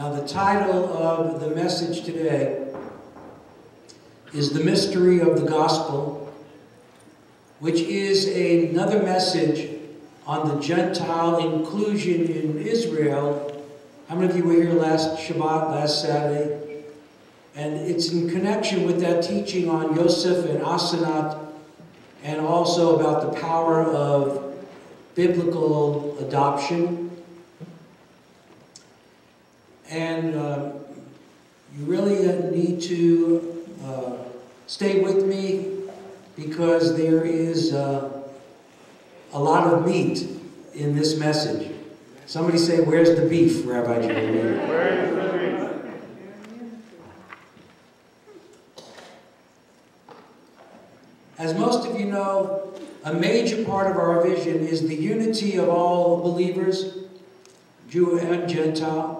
Now, the title of the message today is The Mystery of the Gospel, which is another message on the Gentile inclusion in Israel. How many of you were here last Shabbat, last Saturday? And it's in connection with that teaching on Yosef and Asenat, and also about the power of biblical adoption. And uh, you really need to uh, stay with me because there is uh, a lot of meat in this message. Somebody say, Where's the beef, Rabbi Jeremy? Where is the beef? As most of you know, a major part of our vision is the unity of all believers, Jew and Gentile.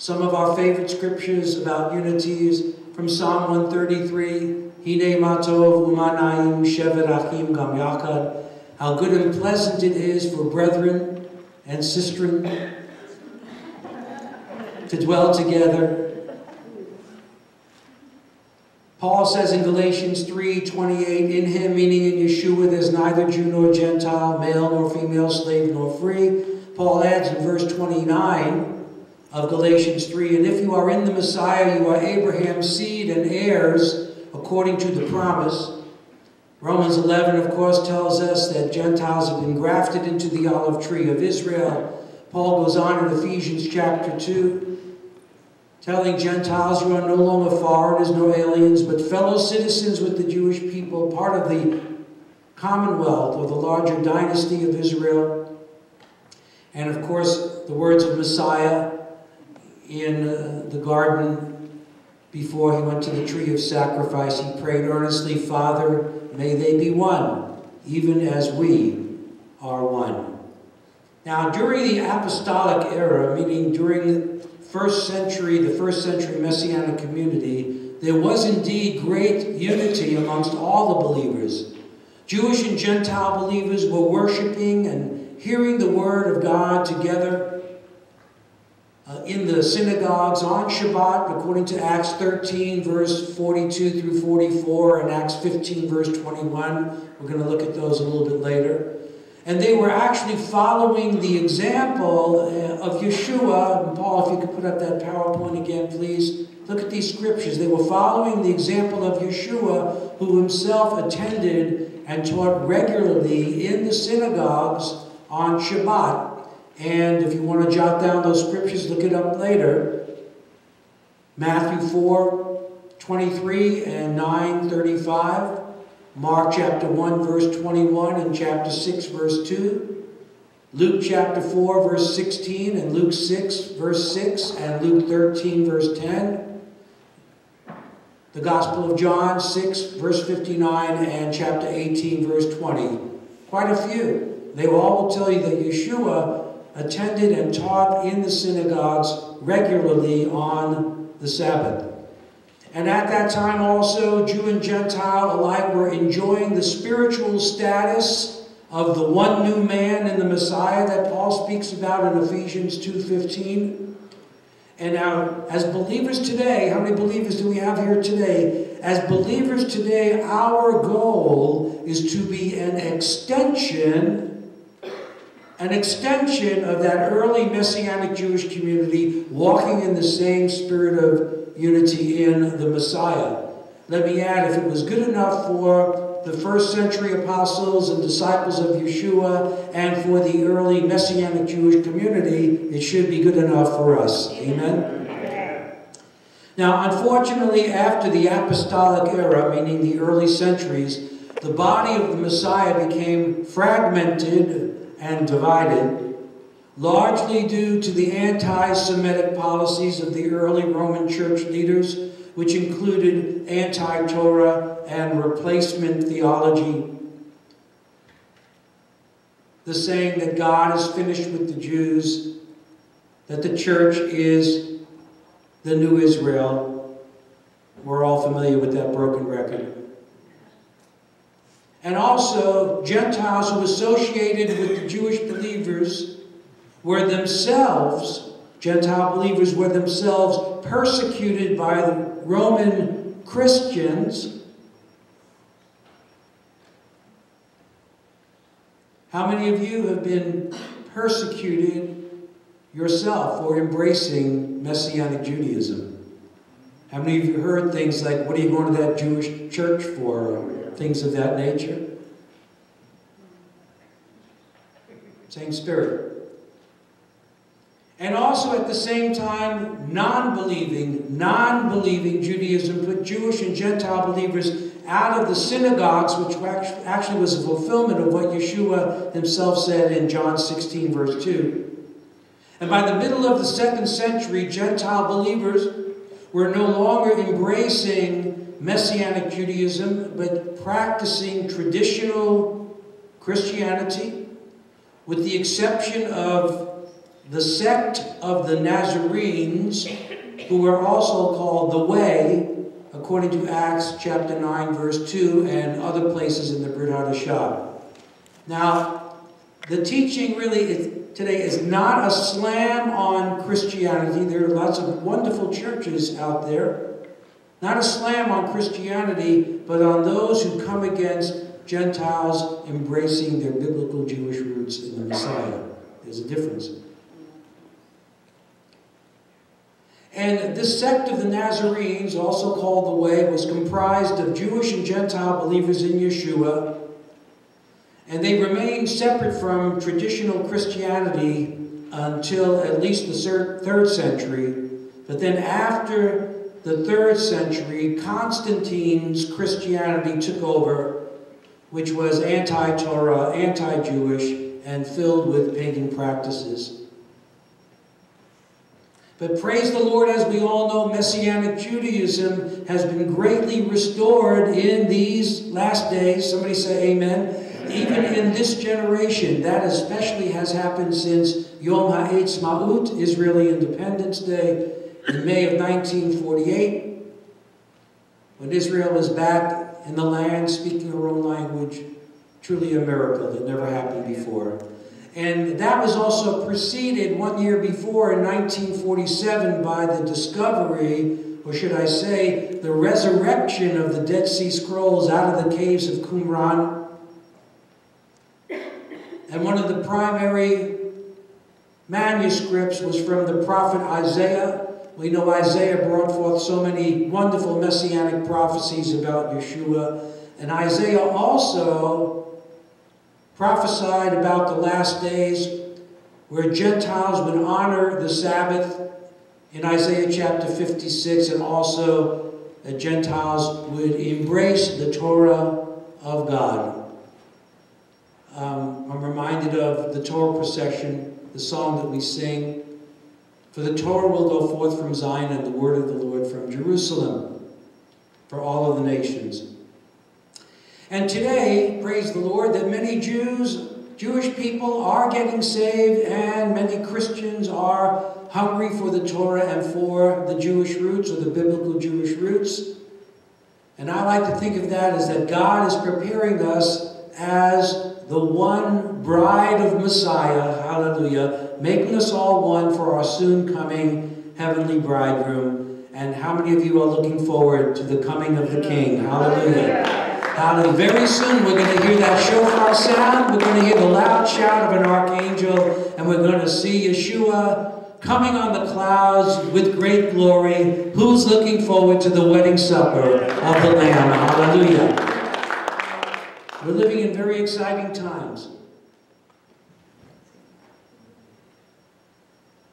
Some of our favorite scriptures about unity is from Psalm 133, Hine matov umanayim shevet achim gam. How good and pleasant it is for brethren and sistren to dwell together Paul says in Galatians 3 28, in him, meaning in Yeshua, there's neither Jew nor Gentile, male nor female, slave nor free. Paul adds in verse 29 of Galatians 3, and if you are in the Messiah, you are Abraham's seed and heirs according to the promise. Romans 11, of course, tells us that Gentiles have been grafted into the olive tree of Israel. Paul goes on in Ephesians chapter 2 telling Gentiles you are no longer foreigners nor aliens, but fellow citizens with the Jewish people, part of the commonwealth or the larger dynasty of Israel. And of course, the words of Messiah in uh, the garden before he went to the tree of sacrifice, he prayed earnestly, Father, may they be one, even as we are one. Now, during the apostolic era, meaning during the first century, the first century Messianic community, there was indeed great unity amongst all the believers. Jewish and Gentile believers were worshiping and hearing the word of God together in the synagogues on Shabbat, according to Acts 13, verse 42 through 44, and Acts 15, verse 21. We're going to look at those a little bit later. And they were actually following the example uh, of Yeshua. And Paul, if you could put up that PowerPoint again, please. Look at these scriptures. They were following the example of Yeshua, who himself attended and taught regularly in the synagogues on Shabbat. And if you want to jot down those scriptures, look it up later. Matthew 4 23 and 9 35. Mark chapter 1, verse 21, and chapter 6, verse 2. Luke chapter 4, verse 16, and Luke 6, verse 6, and Luke 13, verse 10. The Gospel of John 6, verse 59, and chapter 18, verse 20. Quite a few. They all will tell you that Yeshua attended and taught in the synagogues regularly on the Sabbath. And at that time also, Jew and Gentile alike were enjoying the spiritual status of the one new man in the Messiah that Paul speaks about in Ephesians 2.15. And now, as believers today, how many believers do we have here today? As believers today, our goal is to be an extension, an extension of that early Messianic Jewish community walking in the same spirit of unity in the Messiah. Let me add, if it was good enough for the first century apostles and disciples of Yeshua and for the early Messianic Jewish community, it should be good enough for us. Amen? Now, unfortunately, after the apostolic era, meaning the early centuries, the body of the Messiah became fragmented and divided largely due to the anti-Semitic policies of the early Roman church leaders, which included anti-Torah and replacement theology. The saying that God is finished with the Jews, that the church is the new Israel. We're all familiar with that broken record. And also, Gentiles who associated with the Jewish believers were themselves Gentile believers were themselves persecuted by the Roman Christians. How many of you have been persecuted yourself for embracing Messianic Judaism? How many of you heard things like, what are you going to that Jewish church for? Things of that nature? Same spirit. And also at the same time, non-believing, non-believing Judaism put Jewish and Gentile believers out of the synagogues, which actually was a fulfillment of what Yeshua himself said in John 16, verse 2. And by the middle of the second century, Gentile believers were no longer embracing Messianic Judaism, but practicing traditional Christianity, with the exception of the sect of the Nazarenes, who were also called the Way, according to Acts chapter 9, verse 2, and other places in the Brit Hadashah. Now, the teaching really is, today is not a slam on Christianity. There are lots of wonderful churches out there. Not a slam on Christianity, but on those who come against Gentiles embracing their biblical Jewish roots in the Messiah. There's a difference. And this sect of the Nazarenes, also called the Way, was comprised of Jewish and Gentile believers in Yeshua and they remained separate from traditional Christianity until at least the third century. But then after the third century, Constantine's Christianity took over, which was anti-Torah, anti-Jewish, and filled with pagan practices. But praise the Lord, as we all know, Messianic Judaism has been greatly restored in these last days. Somebody say amen even in this generation, that especially has happened since Yom HaAtzmaut, Israeli Independence Day, in May of 1948, when Israel was back in the land speaking her own language. Truly a miracle that never happened before. And that was also preceded one year before in 1947 by the discovery, or should I say, the resurrection of the Dead Sea Scrolls out of the caves of Qumran and one of the primary manuscripts was from the prophet Isaiah. We know Isaiah brought forth so many wonderful messianic prophecies about Yeshua. And Isaiah also prophesied about the last days where Gentiles would honor the Sabbath in Isaiah chapter 56 and also that Gentiles would embrace the Torah of God. Um, I'm reminded of the Torah procession, the song that we sing. For the Torah will go forth from Zion and the word of the Lord from Jerusalem for all of the nations. And today, praise the Lord, that many Jews, Jewish people are getting saved and many Christians are hungry for the Torah and for the Jewish roots or the biblical Jewish roots. And I like to think of that as that God is preparing us as the one bride of Messiah, hallelujah, making us all one for our soon coming heavenly bridegroom. And how many of you are looking forward to the coming of the King? Hallelujah. Hallelujah. Very soon we're going to hear that shofar sound. We're going to hear the loud shout of an archangel. And we're going to see Yeshua coming on the clouds with great glory. Who's looking forward to the wedding supper of the Lamb? Hallelujah. We're living in very exciting times.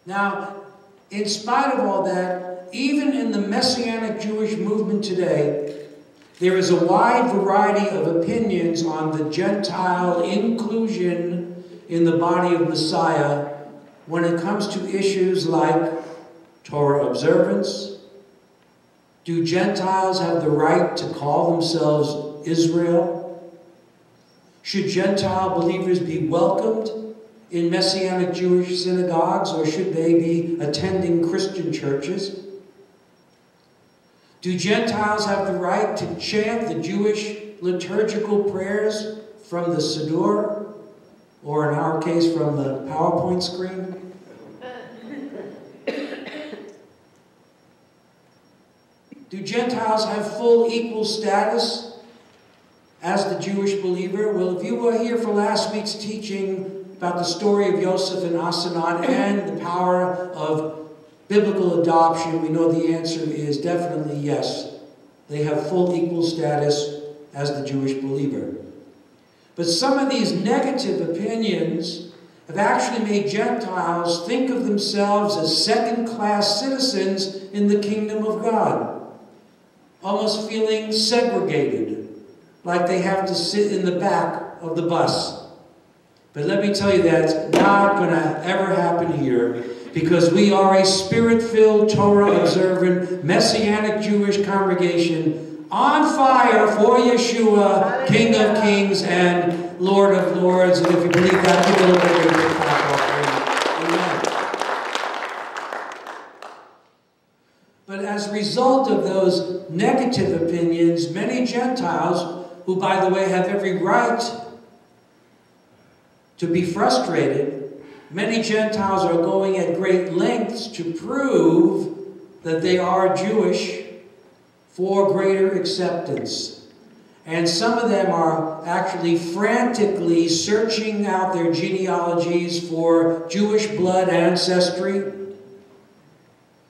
Now, in spite of all that, even in the Messianic Jewish movement today, there is a wide variety of opinions on the Gentile inclusion in the body of Messiah when it comes to issues like Torah observance. Do Gentiles have the right to call themselves Israel? Should Gentile believers be welcomed in Messianic Jewish synagogues or should they be attending Christian churches? Do Gentiles have the right to chant the Jewish liturgical prayers from the Siddur or in our case from the PowerPoint screen? Do Gentiles have full equal status as the Jewish believer? Well, if you were here for last week's teaching about the story of Joseph and Asenath and the power of biblical adoption, we know the answer is definitely yes. They have full equal status as the Jewish believer. But some of these negative opinions have actually made Gentiles think of themselves as second class citizens in the kingdom of God, almost feeling segregated, like they have to sit in the back of the bus. But let me tell you, that's not going to ever happen here because we are a spirit filled, Torah observant, messianic Jewish congregation on fire for Yeshua, King of Kings and Lord of Lords. And if you believe that, give a little bit of But as a result of those negative opinions, many Gentiles, who, by the way, have every right to be frustrated, many Gentiles are going at great lengths to prove that they are Jewish for greater acceptance. And some of them are actually frantically searching out their genealogies for Jewish blood ancestry.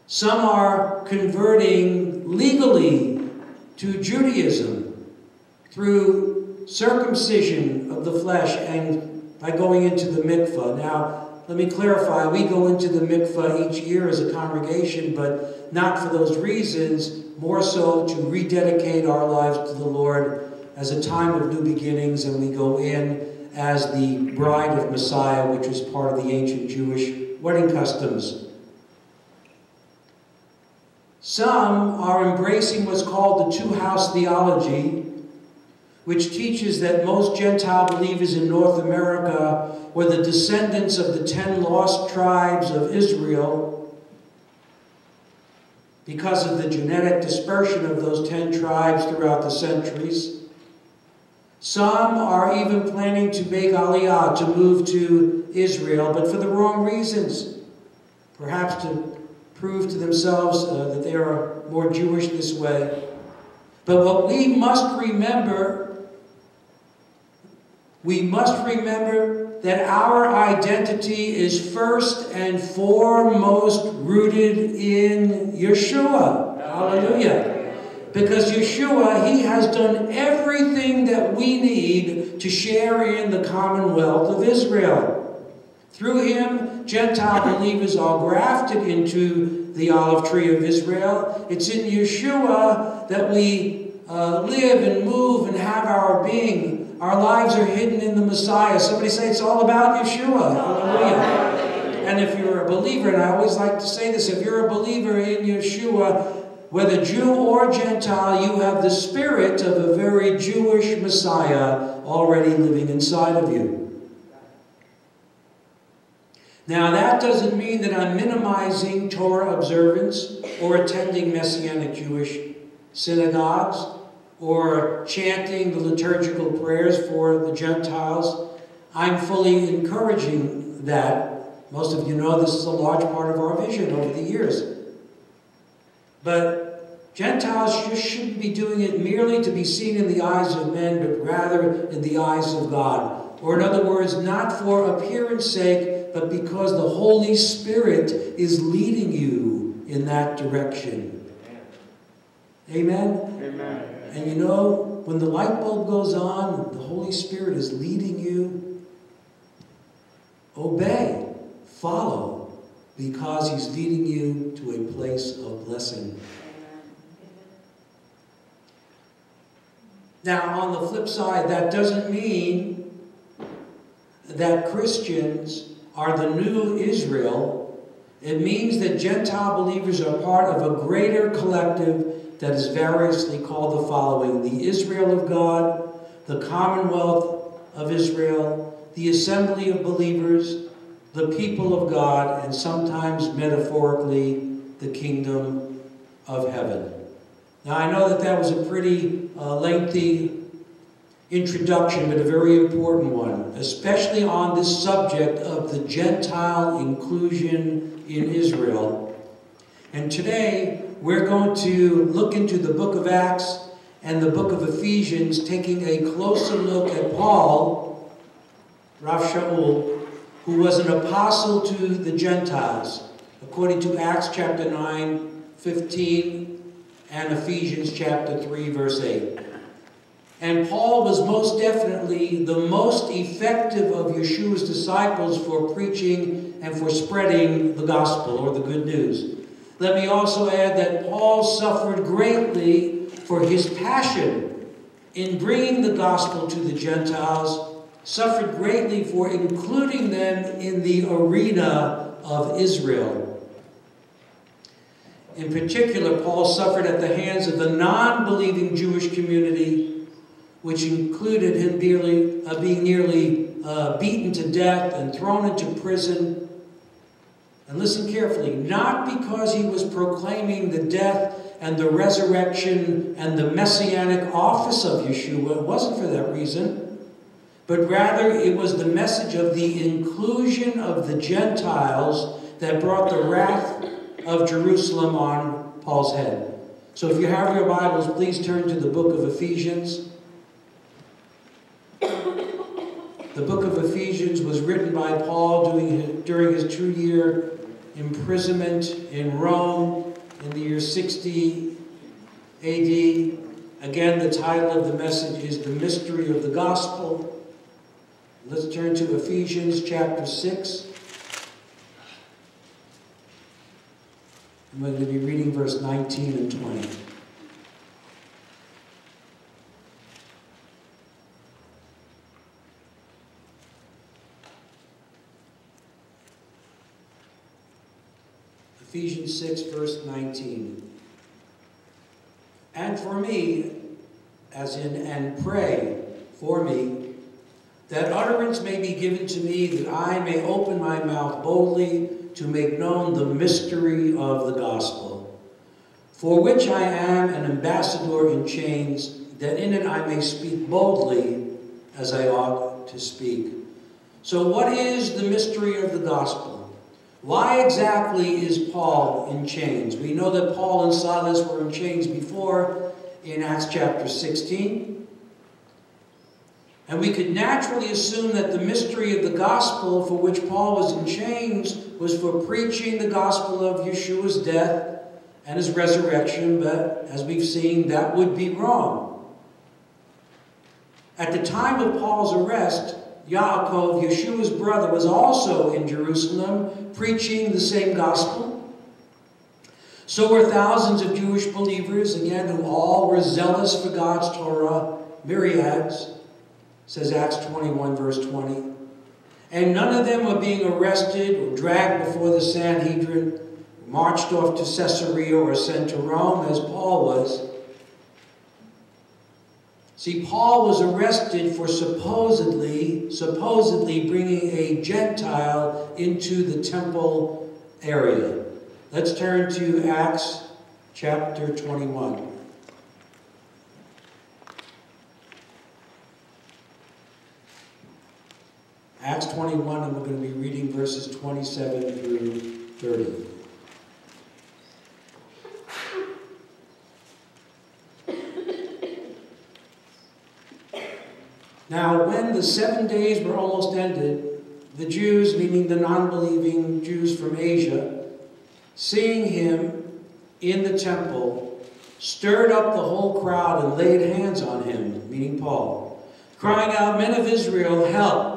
Some are converting legally to Judaism through circumcision of the flesh and by going into the mikvah. Now, let me clarify, we go into the mikvah each year as a congregation, but not for those reasons more so to rededicate our lives to the Lord as a time of new beginnings, and we go in as the bride of Messiah, which was part of the ancient Jewish wedding customs. Some are embracing what's called the two house theology, which teaches that most Gentile believers in North America were the descendants of the ten lost tribes of Israel because of the genetic dispersion of those ten tribes throughout the centuries. Some are even planning to make Aliyah, to move to Israel, but for the wrong reasons. Perhaps to prove to themselves uh, that they are more Jewish this way. But what we must remember, we must remember that our identity is first and foremost rooted in Yeshua. Hallelujah. Because Yeshua, He has done everything that we need to share in the commonwealth of Israel. Through Him, Gentile believers are grafted into the olive tree of Israel. It's in Yeshua that we uh, live and move and have our being. Our lives are hidden in the Messiah. Somebody say it's all about Yeshua. Hallelujah. And if you're a believer, and I always like to say this, if you're a believer in Yeshua, whether Jew or Gentile, you have the spirit of a very Jewish Messiah already living inside of you. Now, that doesn't mean that I'm minimizing Torah observance or attending Messianic Jewish synagogues or chanting the liturgical prayers for the Gentiles. I'm fully encouraging that. Most of you know this is a large part of our vision over the years. But Gentiles just shouldn't be doing it merely to be seen in the eyes of men, but rather in the eyes of God. Or in other words, not for appearance sake, but because the Holy Spirit is leading you in that direction. Amen? Amen. And you know, when the light bulb goes on, the Holy Spirit is leading you, obey, follow, because He's leading you to a place of blessing. Now, on the flip side, that doesn't mean that Christians are the new Israel. It means that Gentile believers are part of a greater collective that is variously called the following the Israel of God, the Commonwealth of Israel, the assembly of believers, the people of God, and sometimes metaphorically, the kingdom of heaven. Now, I know that that was a pretty uh, lengthy introduction, but a very important one, especially on this subject of the Gentile inclusion in Israel. And today, we're going to look into the book of Acts and the book of Ephesians, taking a closer look at Paul, Rav Shaul, who was an apostle to the Gentiles, according to Acts chapter 9, 15, and Ephesians chapter 3, verse 8. And Paul was most definitely the most effective of Yeshua's disciples for preaching and for spreading the gospel or the good news. Let me also add that Paul suffered greatly for his passion in bringing the gospel to the Gentiles, suffered greatly for including them in the arena of Israel. In particular, Paul suffered at the hands of the non believing Jewish community which included him nearly, uh, being nearly uh, beaten to death and thrown into prison. And listen carefully, not because he was proclaiming the death and the resurrection and the messianic office of Yeshua, it wasn't for that reason, but rather it was the message of the inclusion of the Gentiles that brought the wrath of Jerusalem on Paul's head. So if you have your Bibles, please turn to the book of Ephesians. The book of Ephesians was written by Paul during, during his two year imprisonment in Rome in the year 60 AD. Again, the title of the message is The Mystery of the Gospel. Let's turn to Ephesians chapter 6. I'm going to be reading verse 19 and 20. Ephesians 6, verse 19. And for me, as in, and pray for me, that utterance may be given to me, that I may open my mouth boldly to make known the mystery of the gospel, for which I am an ambassador in chains, that in it I may speak boldly as I ought to speak. So, what is the mystery of the gospel? Why exactly is Paul in chains? We know that Paul and Silas were in chains before in Acts chapter 16. And we could naturally assume that the mystery of the gospel for which Paul was in chains was for preaching the gospel of Yeshua's death and his resurrection, but as we've seen, that would be wrong. At the time of Paul's arrest, Yaakov, Yeshua's brother, was also in Jerusalem preaching the same gospel. So were thousands of Jewish believers, again, who all were zealous for God's Torah, myriads, says Acts 21, verse 20. And none of them were being arrested or dragged before the Sanhedrin, marched off to Caesarea or sent to Rome, as Paul was. See, Paul was arrested for supposedly, supposedly bringing a Gentile into the temple area. Let's turn to Acts chapter 21. Acts 21, and we're going to be reading verses 27 through 30. Now, when the seven days were almost ended, the Jews, meaning the non believing Jews from Asia, seeing him in the temple, stirred up the whole crowd and laid hands on him, meaning Paul, crying out, Men of Israel, help!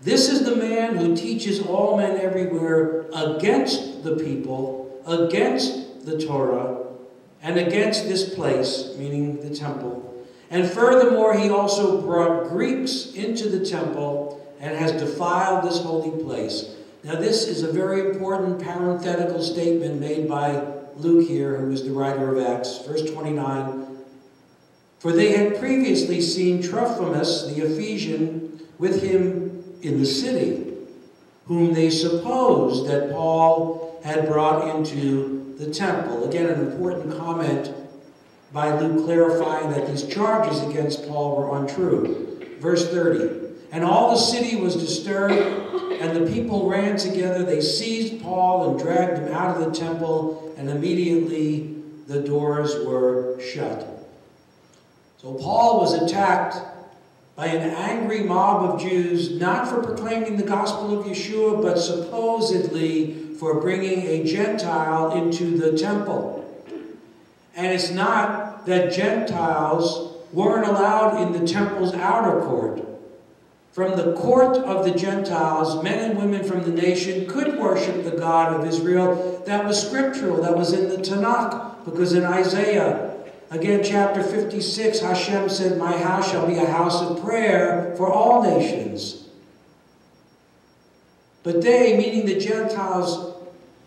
This is the man who teaches all men everywhere against the people, against the Torah, and against this place, meaning the temple and furthermore, he also brought Greeks into the temple and has defiled this holy place. Now, this is a very important parenthetical statement made by Luke here, who is the writer of Acts, verse 29. For they had previously seen Trophimus, the Ephesian, with him in the city, whom they supposed that Paul had brought into the temple. Again, an important comment by Luke clarifying that these charges against Paul were untrue. Verse 30 And all the city was disturbed, and the people ran together. They seized Paul and dragged him out of the temple, and immediately the doors were shut. So Paul was attacked by an angry mob of Jews, not for proclaiming the gospel of Yeshua, but supposedly for bringing a Gentile into the temple. And it's not that Gentiles weren't allowed in the temple's outer court. From the court of the Gentiles, men and women from the nation could worship the God of Israel. That was scriptural, that was in the Tanakh, because in Isaiah Again, chapter 56, Hashem said, My house shall be a house of prayer for all nations. But they, meaning the Gentiles,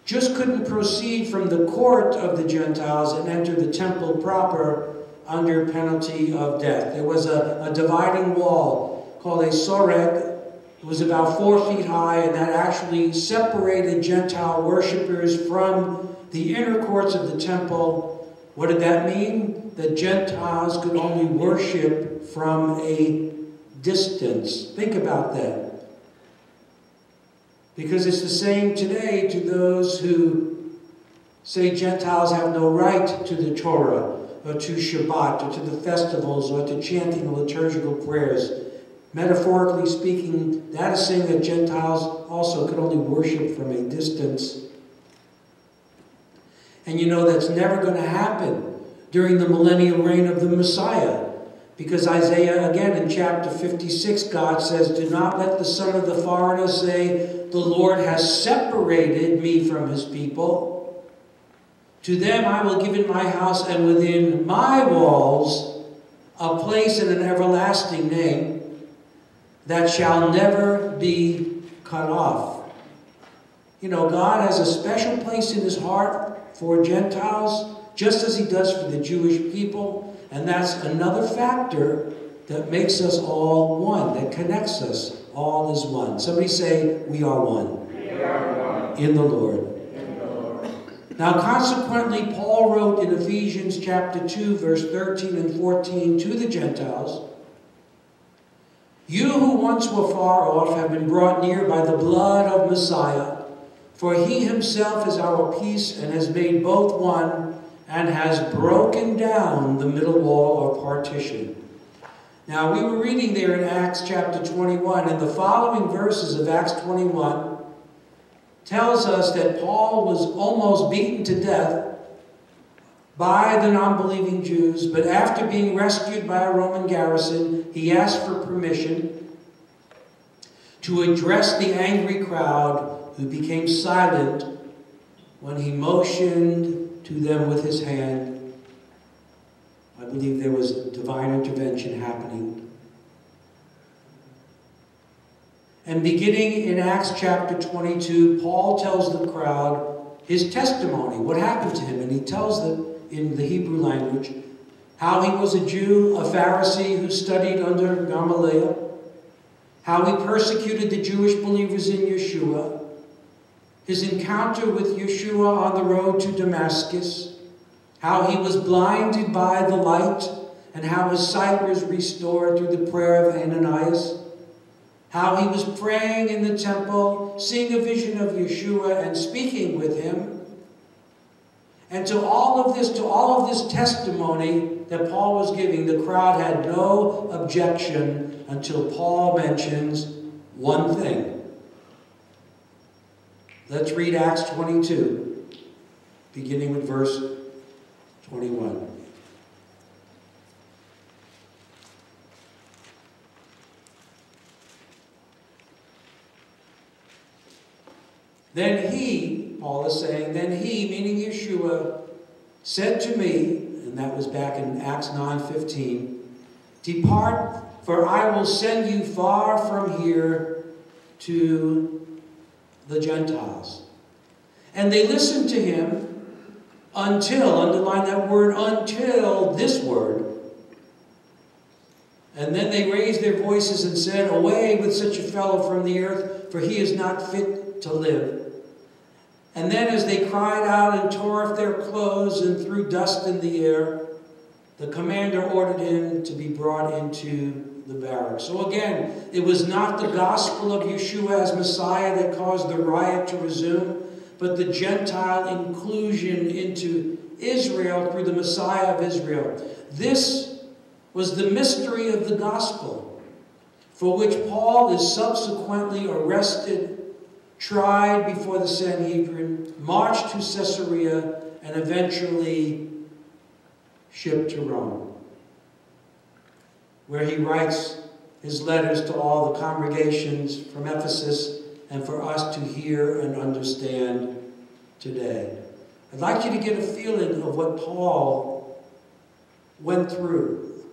just couldn't proceed from the court of the Gentiles and enter the temple proper under penalty of death. There was a, a dividing wall called a soreg. It was about four feet high, and that actually separated Gentile worshippers from the inner courts of the temple what did that mean? That Gentiles could only worship from a distance. Think about that. Because it's the same today to those who say Gentiles have no right to the Torah, or to Shabbat, or to the festivals, or to chanting the liturgical prayers. Metaphorically speaking, that is saying that Gentiles also could only worship from a distance. And you know that's never going to happen during the millennial reign of the Messiah. Because Isaiah, again in chapter 56, God says, Do not let the son of the foreigner say, The Lord has separated me from his people. To them I will give in my house and within my walls a place and an everlasting name that shall never be cut off. You know, God has a special place in his heart for Gentiles, just as he does for the Jewish people. And that's another factor that makes us all one, that connects us all is one. Somebody say, We are one. We are one. In the Lord. In the Lord. Now, consequently, Paul wrote in Ephesians chapter 2, verse 13 and 14 to the Gentiles, You who once were far off have been brought near by the blood of Messiah for he himself is our peace and has made both one and has broken down the middle wall or partition. Now, we were reading there in Acts chapter 21, and the following verses of Acts 21 tells us that Paul was almost beaten to death by the non-believing Jews, but after being rescued by a Roman garrison, he asked for permission to address the angry crowd who became silent when he motioned to them with his hand. Believe there was divine intervention happening. And beginning in Acts chapter 22, Paul tells the crowd his testimony, what happened to him. And he tells them in the Hebrew language how he was a Jew, a Pharisee who studied under Gamaliel, how he persecuted the Jewish believers in Yeshua, his encounter with Yeshua on the road to Damascus, how he was blinded by the light, and how his sight was restored through the prayer of Ananias, how he was praying in the temple, seeing a vision of Yeshua and speaking with him. And to all of this, to all of this testimony that Paul was giving, the crowd had no objection until Paul mentions one thing. Let's read Acts 22, beginning with verse 21. Then he, Paul is saying, then he, meaning Yeshua, said to me, and that was back in Acts 9:15, Depart, for I will send you far from here to the Gentiles. And they listened to him until, underline that word, until this word. And then they raised their voices and said, Away with such a fellow from the earth, for he is not fit to live. And then as they cried out and tore off their clothes and threw dust in the air, the commander ordered him to be brought into the barracks. So again, it was not the gospel of Yeshua as Messiah that caused the riot to resume, but the Gentile inclusion into Israel through the Messiah of Israel. This was the mystery of the gospel, for which Paul is subsequently arrested, tried before the Sanhedrin, marched to Caesarea, and eventually shipped to Rome, where he writes his letters to all the congregations from Ephesus and for us to hear and understand today. I'd like you to get a feeling of what Paul went through,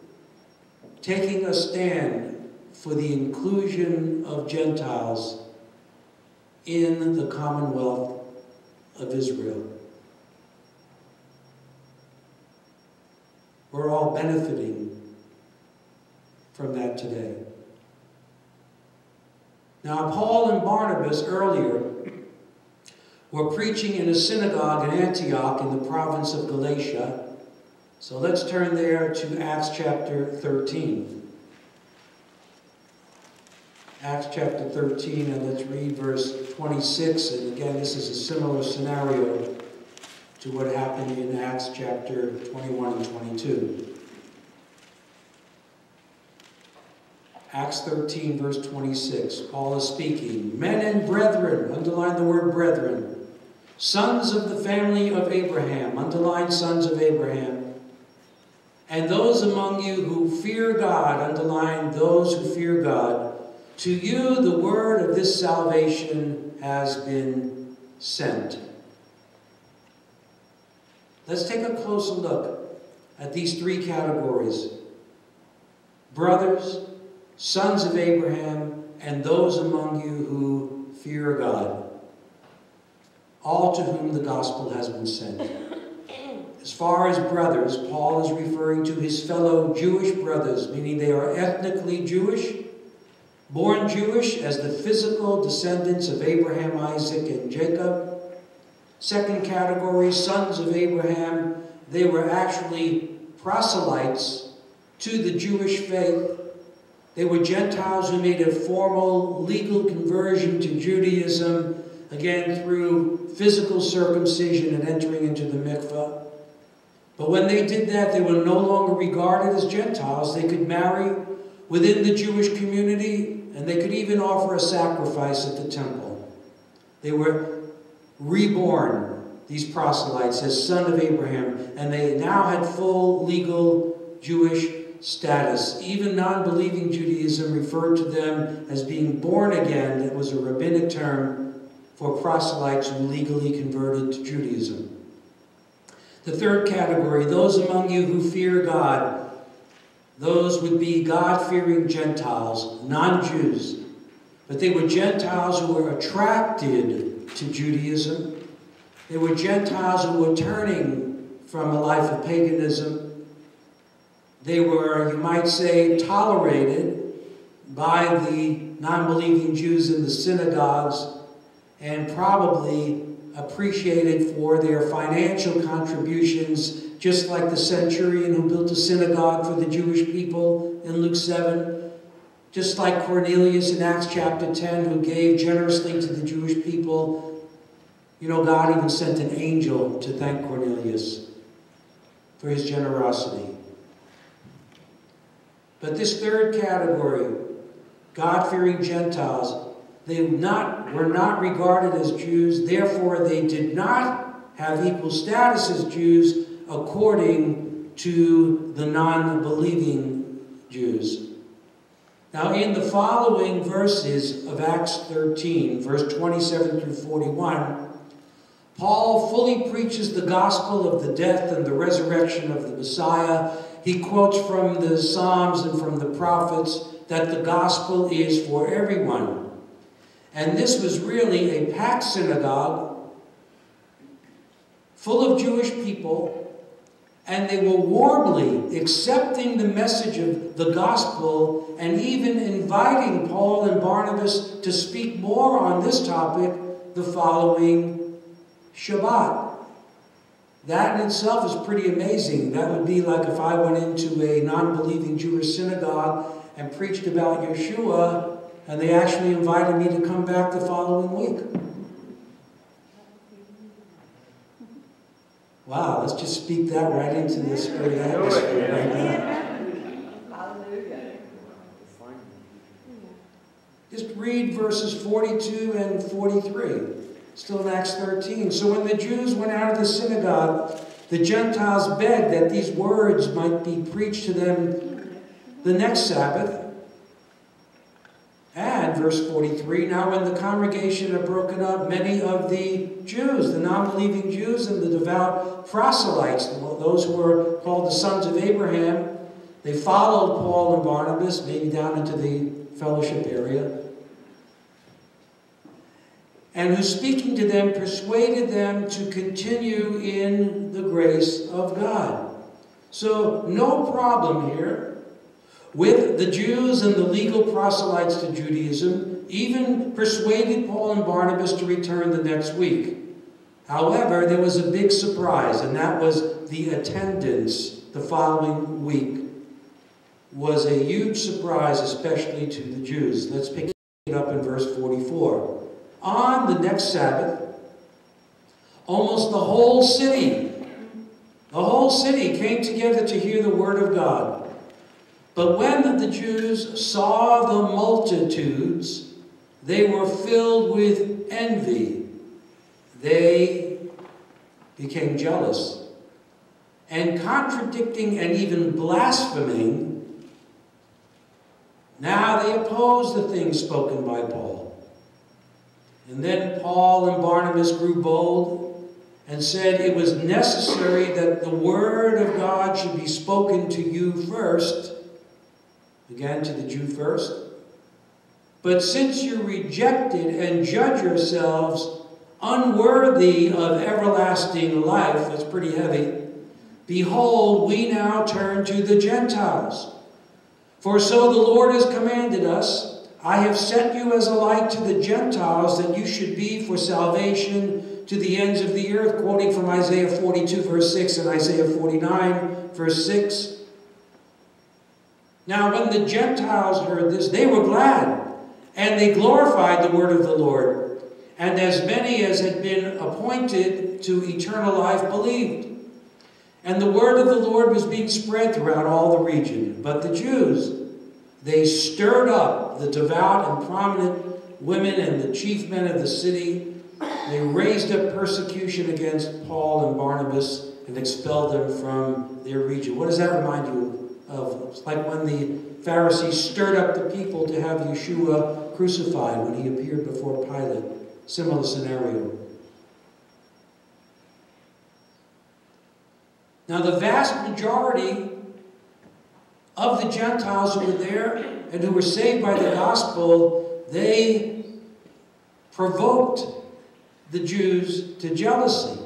taking a stand for the inclusion of Gentiles in the commonwealth of Israel. We're all benefiting from that today. Now, Paul and Barnabas earlier were preaching in a synagogue in Antioch in the province of Galatia. So let's turn there to Acts chapter 13. Acts chapter 13, and let's read verse 26. And again, this is a similar scenario to what happened in Acts chapter 21 and 22. Acts 13, verse 26. Paul is speaking. Men and brethren, underline the word brethren, sons of the family of Abraham, underline sons of Abraham, and those among you who fear God, underline those who fear God, to you the word of this salvation has been sent. Let's take a closer look at these three categories brothers, sons of Abraham, and those among you who fear God, all to whom the gospel has been sent. As far as brothers, Paul is referring to his fellow Jewish brothers, meaning they are ethnically Jewish, born Jewish as the physical descendants of Abraham, Isaac, and Jacob. Second category, sons of Abraham, they were actually proselytes to the Jewish faith they were Gentiles who made a formal legal conversion to Judaism, again through physical circumcision and entering into the mikveh. But when they did that, they were no longer regarded as Gentiles. They could marry within the Jewish community, and they could even offer a sacrifice at the temple. They were reborn, these proselytes, as son of Abraham, and they now had full legal Jewish status. Even non believing Judaism referred to them as being born again, that was a rabbinic term for proselytes who legally converted to Judaism. The third category, those among you who fear God, those would be God fearing Gentiles, non Jews. But they were Gentiles who were attracted to Judaism. They were Gentiles who were turning from a life of paganism they were, you might say, tolerated by the non believing Jews in the synagogues and probably appreciated for their financial contributions, just like the centurion who built a synagogue for the Jewish people in Luke 7, just like Cornelius in Acts chapter 10, who gave generously to the Jewish people. You know, God even sent an angel to thank Cornelius for his generosity. But this third category, God-fearing Gentiles, they not, were not regarded as Jews, therefore they did not have equal status as Jews according to the non-believing Jews. Now, in the following verses of Acts 13, verse 27 through 41, Paul fully preaches the gospel of the death and the resurrection of the Messiah he quotes from the Psalms and from the prophets that the gospel is for everyone. And this was really a packed synagogue full of Jewish people, and they were warmly accepting the message of the gospel and even inviting Paul and Barnabas to speak more on this topic the following Shabbat. That in itself is pretty amazing. That would be like if I went into a non-believing Jewish synagogue and preached about Yeshua, and they actually invited me to come back the following week. Wow, let's just speak that right into the spirit atmosphere right now. Hallelujah. Just read verses 42 and 43, still in Acts 13. So when the Jews went out of the synagogue, the Gentiles begged that these words might be preached to them the next Sabbath. And, verse 43, now when the congregation had broken up, many of the Jews, the non believing Jews and the devout proselytes, those who were called the sons of Abraham, they followed Paul and Barnabas, maybe down into the fellowship area, and who speaking to them persuaded them to continue in the grace of God. So, no problem here with the Jews and the legal proselytes to Judaism, even persuaded Paul and Barnabas to return the next week. However, there was a big surprise, and that was the attendance the following week was a huge surprise, especially to the Jews. Let's pick it up in verse 44. On the next Sabbath, almost the whole city, the whole city came together to hear the word of God. But when the Jews saw the multitudes, they were filled with envy. They became jealous. And contradicting and even blaspheming, now they opposed the things spoken by Paul. And then Paul and Barnabas grew bold and said it was necessary that the word of God should be spoken to you first Again, to the Jew first. But since you rejected and judge yourselves unworthy of everlasting life, that's pretty heavy, behold, we now turn to the Gentiles. For so the Lord has commanded us, I have set you as a light to the Gentiles, that you should be for salvation to the ends of the earth, quoting from Isaiah 42, verse 6, and Isaiah 49, verse 6. Now, when the Gentiles heard this, they were glad, and they glorified the word of the Lord. And as many as had been appointed to eternal life believed. And the word of the Lord was being spread throughout all the region. But the Jews, they stirred up the devout and prominent women and the chief men of the city. They raised up persecution against Paul and Barnabas and expelled them from their region. What does that remind you of? It's like when the Pharisees stirred up the people to have Yeshua crucified when he appeared before Pilate. Similar scenario. Now, the vast majority of the Gentiles who were there and who were saved by the gospel, they provoked the Jews to jealousy.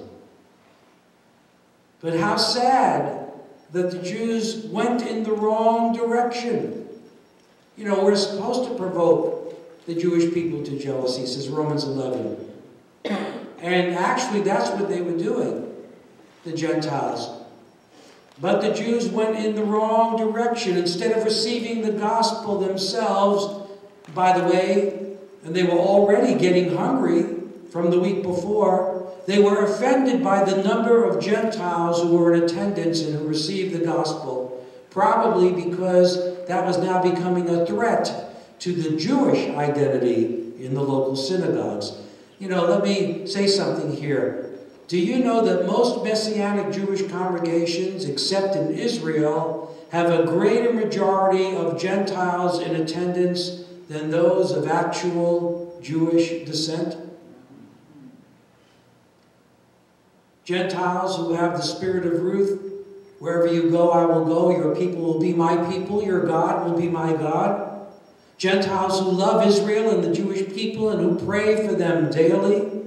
But how sad that the Jews went in the wrong direction. You know, we're supposed to provoke the Jewish people to jealousy, says Romans 11. And actually, that's what they were doing, the Gentiles. But the Jews went in the wrong direction. Instead of receiving the gospel themselves, by the way, and they were already getting hungry from the week before, they were offended by the number of Gentiles who were in attendance and who received the gospel, probably because that was now becoming a threat to the Jewish identity in the local synagogues. You know, let me say something here. Do you know that most Messianic Jewish congregations, except in Israel, have a greater majority of Gentiles in attendance than those of actual Jewish descent? Gentiles who have the spirit of Ruth, wherever you go, I will go. Your people will be my people. Your God will be my God. Gentiles who love Israel and the Jewish people and who pray for them daily.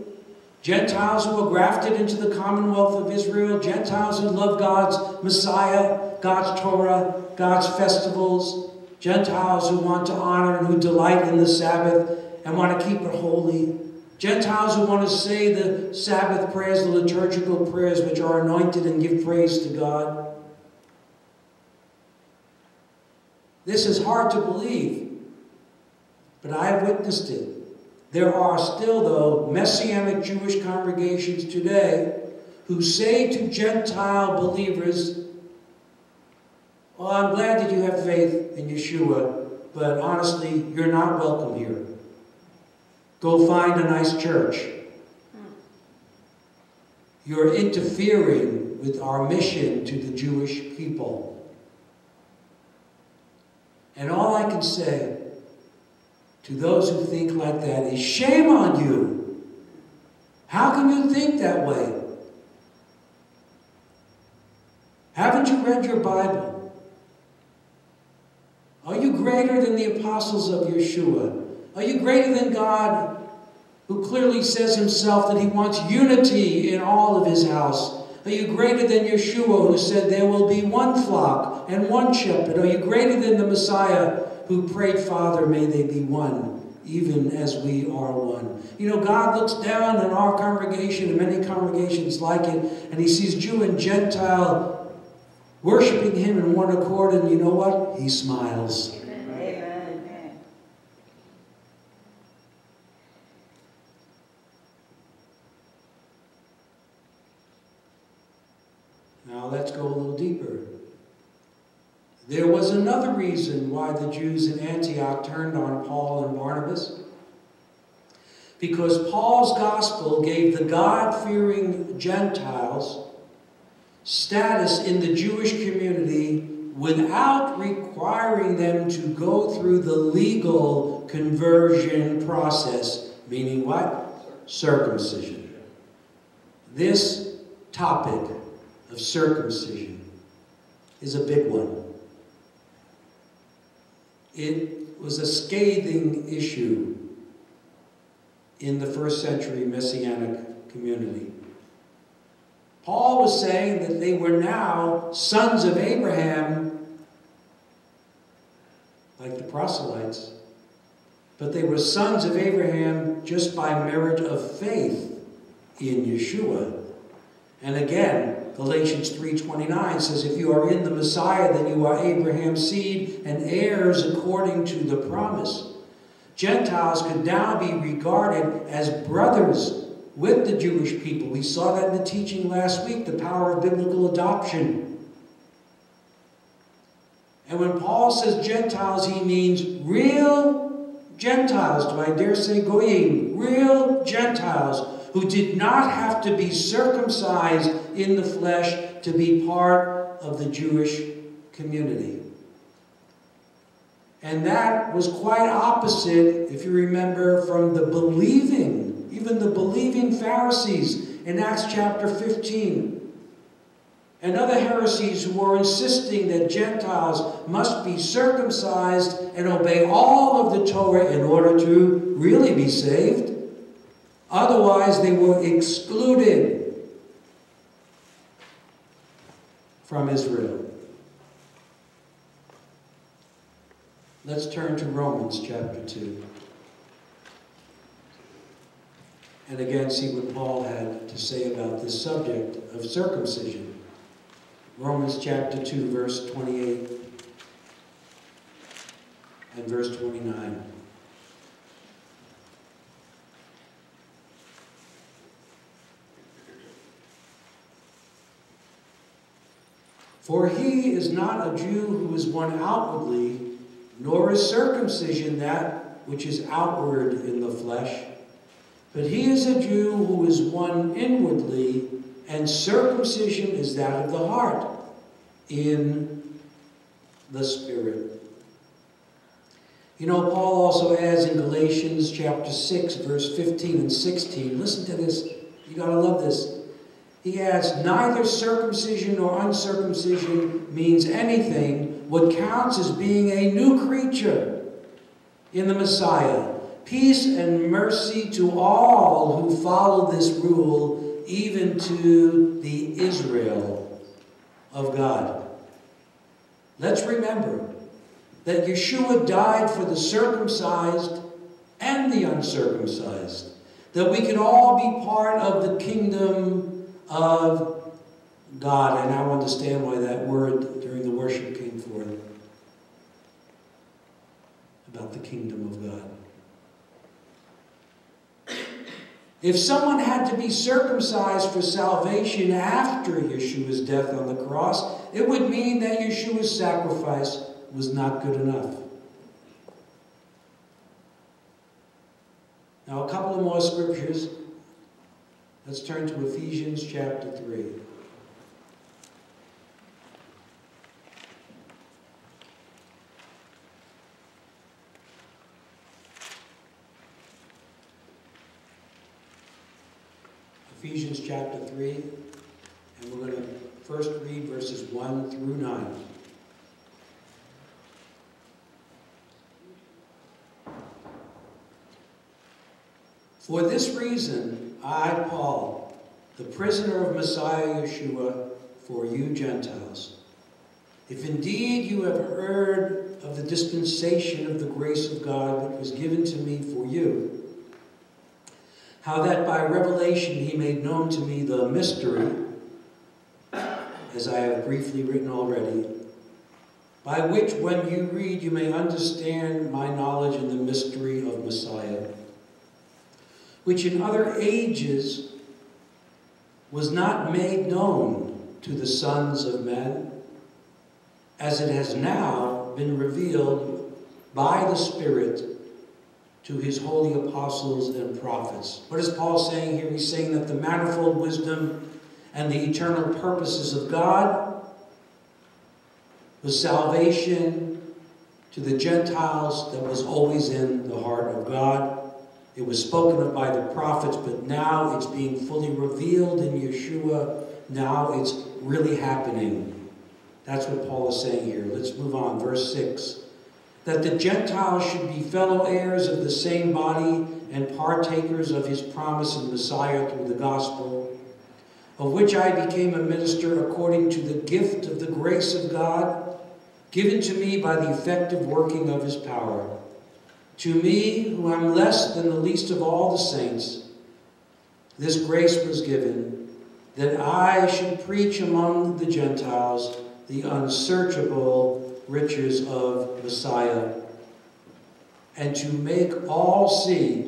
Gentiles who are grafted into the commonwealth of Israel. Gentiles who love God's Messiah, God's Torah, God's festivals. Gentiles who want to honor and who delight in the Sabbath and want to keep it holy. Gentiles who want to say the Sabbath prayers, the liturgical prayers, which are anointed and give praise to God. This is hard to believe, but I've witnessed it. There are still, though, Messianic Jewish congregations today who say to Gentile believers, Well, I'm glad that you have faith in Yeshua, but honestly, you're not welcome here. Go find a nice church. You're interfering with our mission to the Jewish people. And all I can say to those who think like that is shame on you. How can you think that way? Haven't you read your Bible? Are you greater than the apostles of Yeshua? Are you greater than God who clearly says himself that he wants unity in all of his house? Are you greater than Yeshua who said there will be one flock and one shepherd? Are you greater than the Messiah who prayed, Father, may they be one, even as we are one? You know, God looks down on our congregation and many congregations like it, and he sees Jew and Gentile worshiping him in one accord, and you know what? He smiles. Amen. Now let's go a little deeper. There was another reason why the Jews in Antioch turned on Paul and Barnabas. Because Paul's gospel gave the God fearing Gentiles status in the Jewish community without requiring them to go through the legal conversion process, meaning what? Circumcision. This topic of circumcision is a big one. It was a scathing issue in the first century Messianic community. Paul was saying that they were now sons of Abraham, like the proselytes, but they were sons of Abraham just by merit of faith in Yeshua. And again, Galatians 3:29 says if you are in the Messiah then you are Abraham's seed and heirs according to the promise. Gentiles could now be regarded as brothers with the Jewish people. We saw that in the teaching last week, the power of biblical adoption. And when Paul says Gentiles, he means real Gentiles. Do I dare say Goyim? Real Gentiles who did not have to be circumcised in the flesh to be part of the Jewish community. And that was quite opposite, if you remember, from the believing, even the believing Pharisees in Acts chapter 15. And other heresies who were insisting that Gentiles must be circumcised and obey all of the Torah in order to really be saved. Otherwise, they were excluded from Israel. Let's turn to Romans chapter 2. And again, see what Paul had to say about this subject of circumcision. Romans chapter 2, verse 28 and verse 29. For he is not a Jew who is one outwardly, nor is circumcision that which is outward in the flesh, but he is a Jew who is one inwardly, and circumcision is that of the heart, in the Spirit. You know, Paul also adds in Galatians chapter 6, verse 15 and 16, listen to this, you gotta love this. He adds, neither circumcision nor uncircumcision means anything. What counts is being a new creature in the Messiah. Peace and mercy to all who follow this rule, even to the Israel of God. Let's remember that Yeshua died for the circumcised and the uncircumcised, that we can all be part of the kingdom of God. And I understand why that word during the worship came forth about the kingdom of God. If someone had to be circumcised for salvation after Yeshua's death on the cross, it would mean that Yeshua's sacrifice was not good enough. Now, a couple of more scriptures. Let's turn to Ephesians chapter 3. Ephesians chapter 3, and we're going to first read verses 1 through 9. For this reason, I, Paul, the prisoner of Messiah Yeshua, for you Gentiles, if indeed you have heard of the dispensation of the grace of God that was given to me for you, how that by revelation he made known to me the mystery, as I have briefly written already, by which when you read you may understand my knowledge in the mystery of Messiah, which in other ages was not made known to the sons of men, as it has now been revealed by the Spirit to his holy apostles and prophets. What is Paul saying here? He's saying that the manifold wisdom and the eternal purposes of God, the salvation to the Gentiles that was always in the heart of God. It was spoken of by the prophets, but now it's being fully revealed in Yeshua. Now it's really happening. That's what Paul is saying here. Let's move on. Verse 6 that the Gentiles should be fellow heirs of the same body and partakers of his promise in Messiah through the gospel, of which I became a minister according to the gift of the grace of God given to me by the effective working of his power. To me, who am less than the least of all the saints, this grace was given that I should preach among the Gentiles the unsearchable riches of Messiah, and to make all see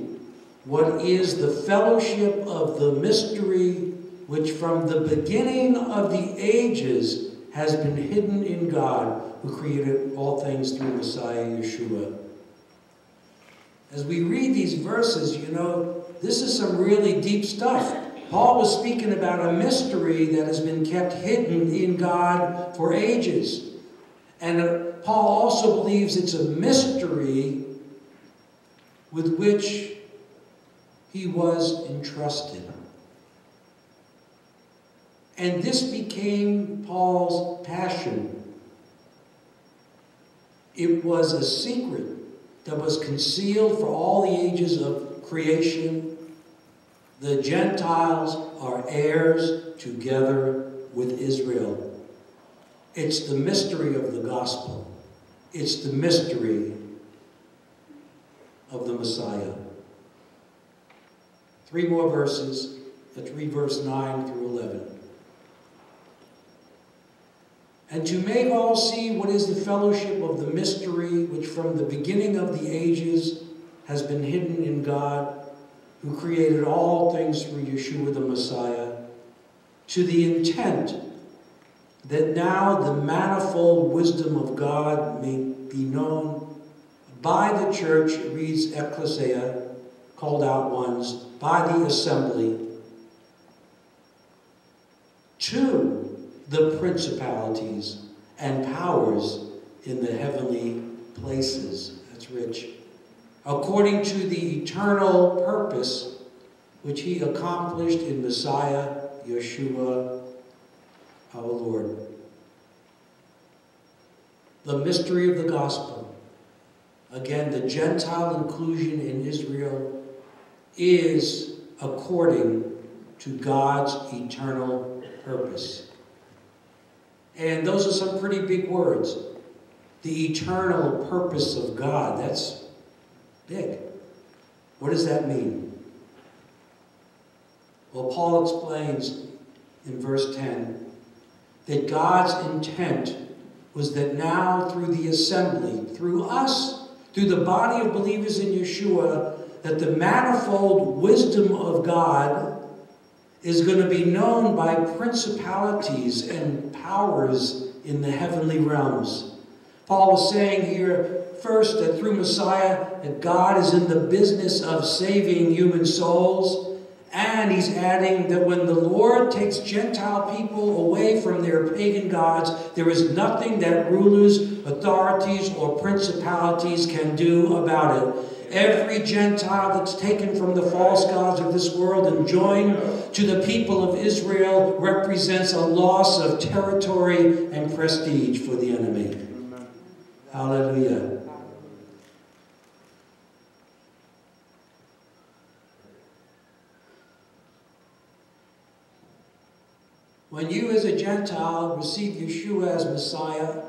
what is the fellowship of the mystery which from the beginning of the ages has been hidden in God, who created all things through Messiah Yeshua. As we read these verses, you know, this is some really deep stuff. Paul was speaking about a mystery that has been kept hidden in God for ages. And uh, Paul also believes it's a mystery with which he was entrusted. And this became Paul's passion. It was a secret that was concealed for all the ages of creation. The Gentiles are heirs together with Israel. It's the mystery of the gospel. It's the mystery of the Messiah. Three more verses. Let's read verse 9 through 11. And to make all see what is the fellowship of the mystery which from the beginning of the ages has been hidden in God, who created all things through Yeshua the Messiah, to the intent that now the manifold wisdom of God may be known by the church, reads ecclesia, called out ones, by the assembly, to the principalities and powers in the heavenly places. That's rich. According to the eternal purpose which he accomplished in Messiah, Yeshua, our Lord. The mystery of the gospel. Again, the Gentile inclusion in Israel is according to God's eternal purpose. And those are some pretty big words. The eternal purpose of God. That's big. What does that mean? Well, Paul explains in verse 10 that God's intent was that now through the assembly, through us, through the body of believers in Yeshua, that the manifold wisdom of God is going to be known by principalities and powers in the heavenly realms. Paul was saying here first that through Messiah that God is in the business of saving human souls and he's adding that when the Lord takes Gentile people away from their pagan gods, there is nothing that rulers, authorities, or principalities can do about it. Every Gentile that's taken from the false gods of this world and joined to the people of Israel represents a loss of territory and prestige for the enemy. Hallelujah. When you, as a Gentile, receive Yeshua as Messiah,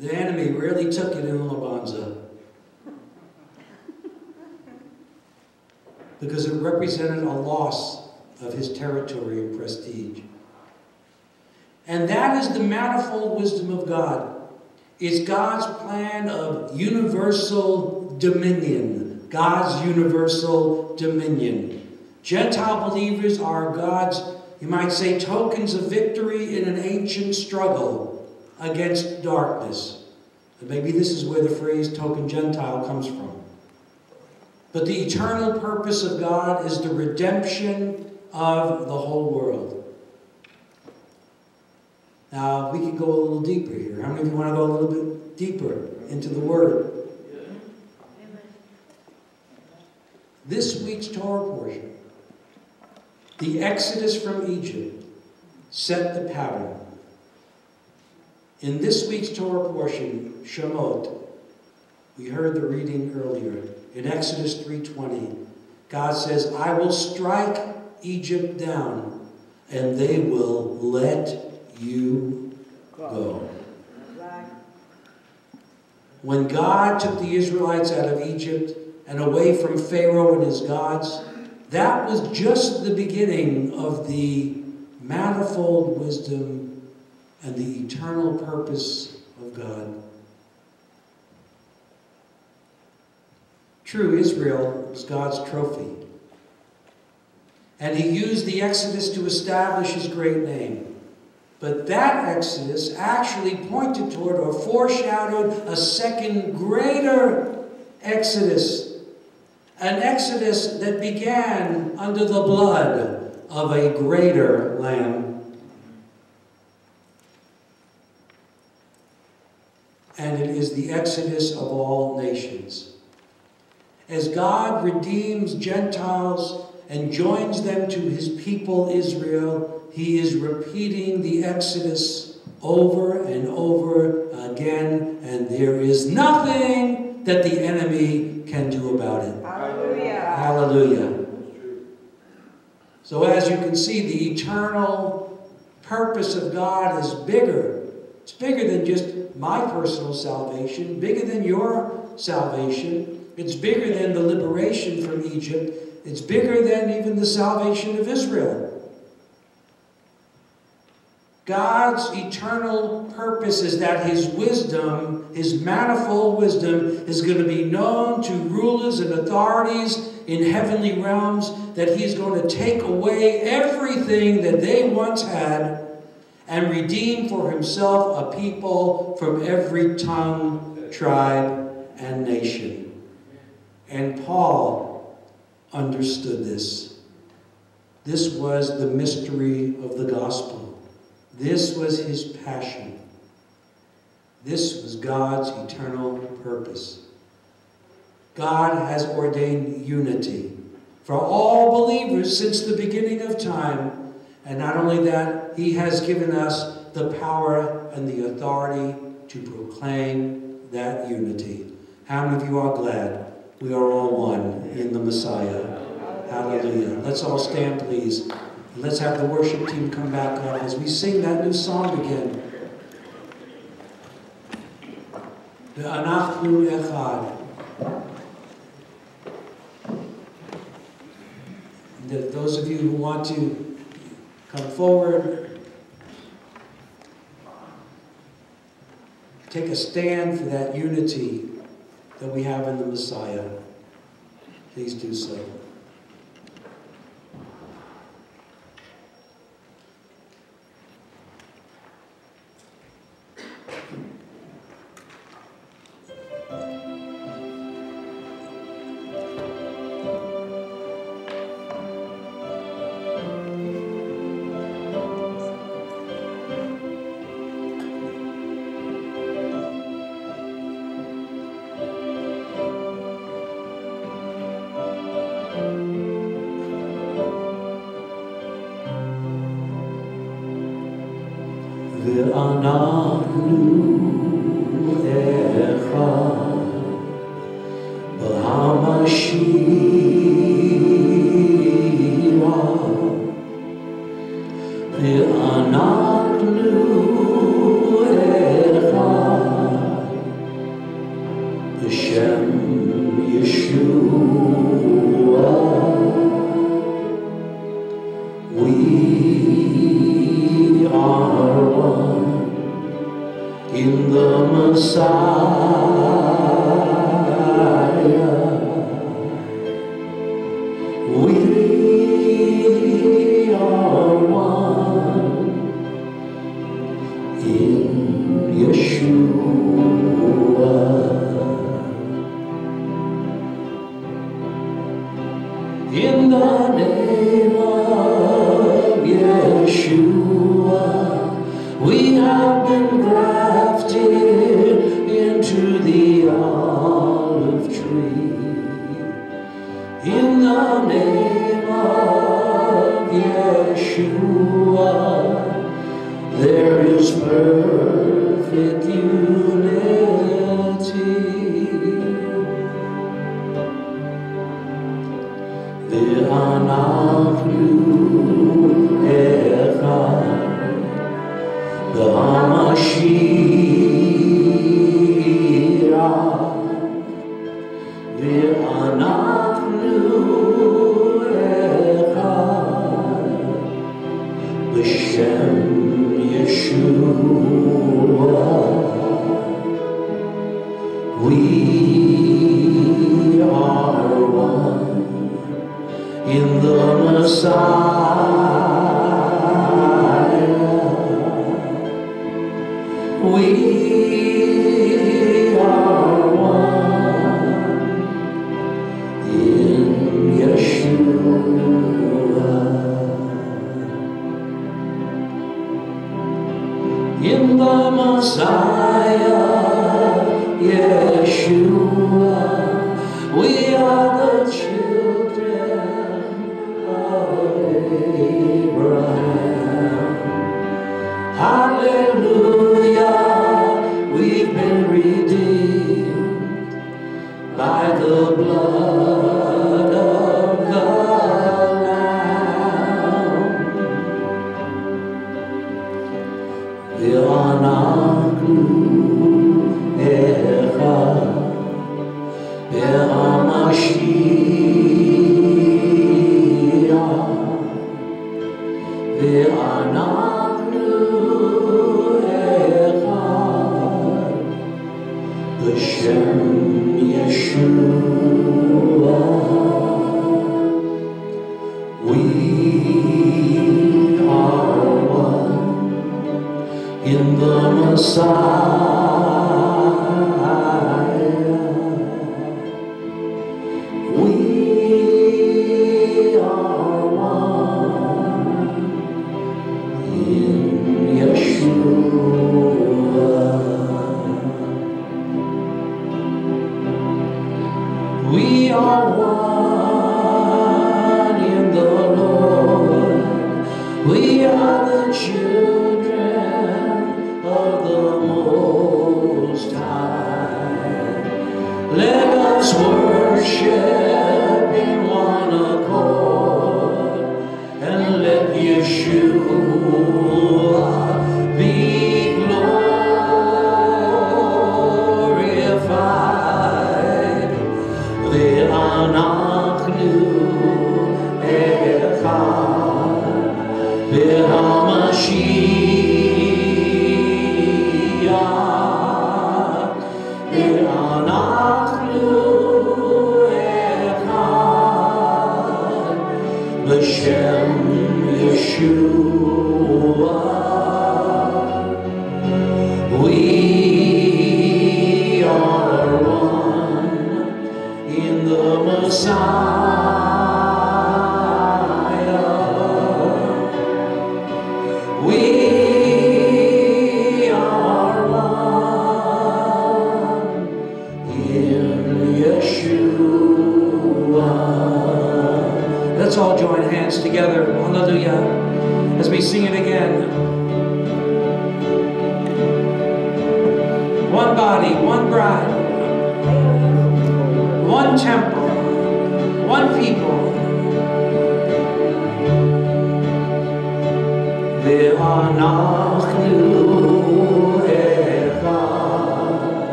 the enemy really took it in Labanza. Because it represented a loss of his territory and prestige. And that is the manifold wisdom of God. It's God's plan of universal dominion. God's universal dominion. Gentile believers are God's, you might say, tokens of victory in an ancient struggle against darkness. And maybe this is where the phrase token Gentile comes from. But the eternal purpose of God is the redemption of the whole world. Now, we can go a little deeper here. How many of you want to go a little bit deeper into the Word? This week's Torah portion the exodus from Egypt set the pattern. In this week's Torah portion, Shemot, we heard the reading earlier. In Exodus 3.20, God says, I will strike Egypt down, and they will let you go. When God took the Israelites out of Egypt and away from Pharaoh and his gods, that was just the beginning of the manifold wisdom and the eternal purpose of God. True, Israel was God's trophy. And he used the Exodus to establish his great name. But that Exodus actually pointed toward or foreshadowed a second greater Exodus an exodus that began under the blood of a greater lamb. And it is the exodus of all nations. As God redeems Gentiles and joins them to his people Israel, he is repeating the exodus over and over again, and there is nothing that the enemy can do about it. Hallelujah. Hallelujah. So, as you can see, the eternal purpose of God is bigger. It's bigger than just my personal salvation, bigger than your salvation. It's bigger than the liberation from Egypt. It's bigger than even the salvation of Israel. God's eternal purpose is that His wisdom, His manifold wisdom, is going to be known to rulers and authorities in heavenly realms, that He's going to take away everything that they once had and redeem for Himself a people from every tongue, tribe, and nation. And Paul understood this. This was the mystery of the gospel. This was his passion. This was God's eternal purpose. God has ordained unity for all believers since the beginning of time. And not only that, he has given us the power and the authority to proclaim that unity. How many of you are glad we are all one in the Messiah? Hallelujah. Let's all stand, please. Let's have the worship team come back up as we sing that new song again. The Anachnu Echad. That those of you who want to come forward, take a stand for that unity that we have in the Messiah. Please do so. The Messiah.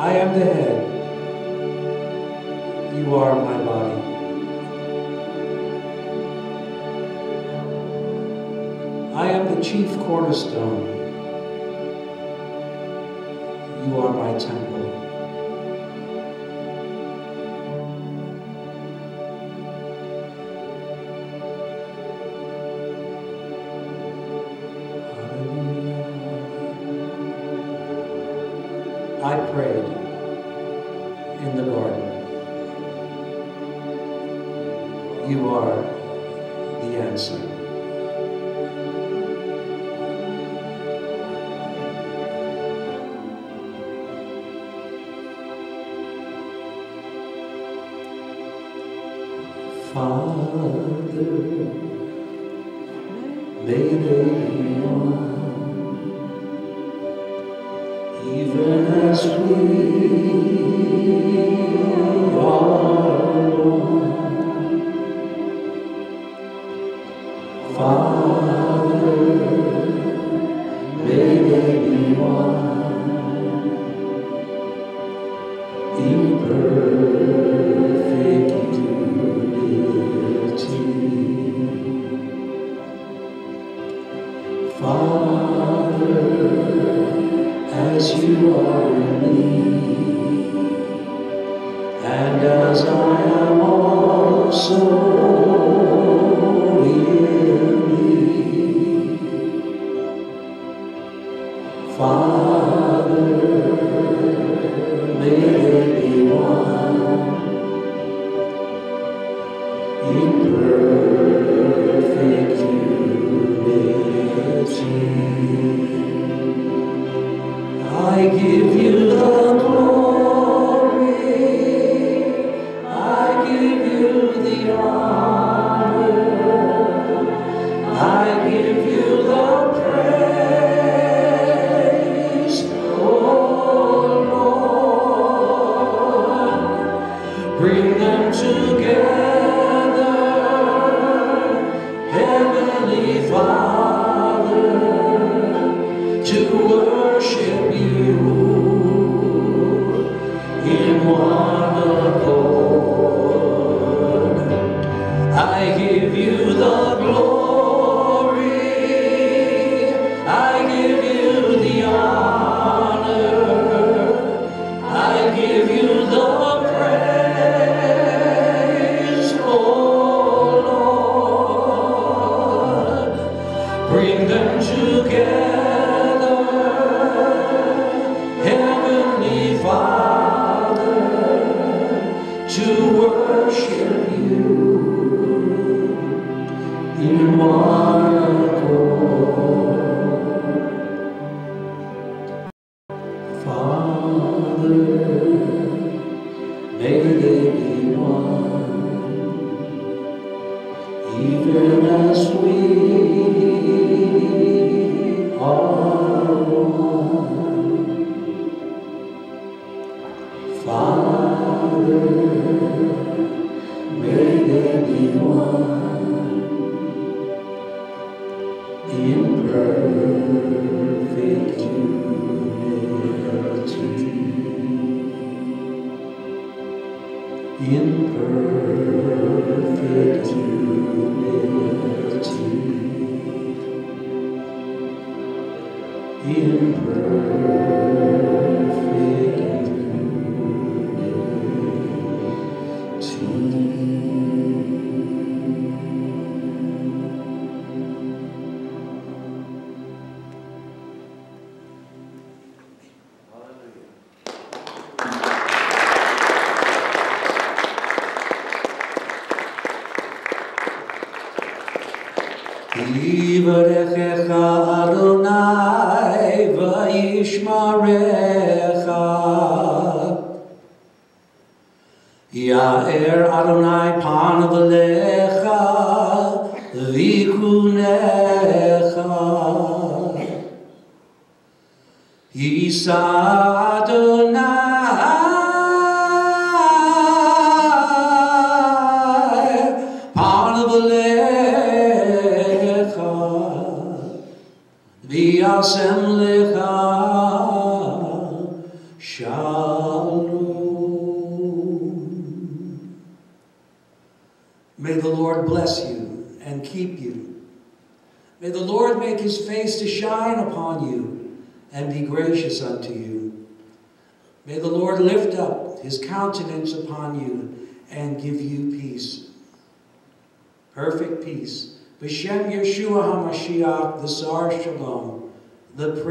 I am the head. You are my body. I am the chief cornerstone. You are my temple. give you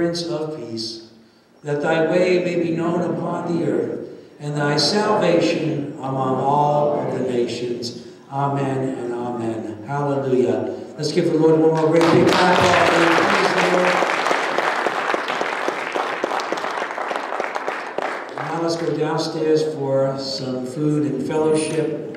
Prince of Peace, that thy way may be known upon the earth, and thy salvation among all of the nations. Amen and amen. Hallelujah. Let's give the Lord one more great big clap. Now let's go downstairs for some food and fellowship.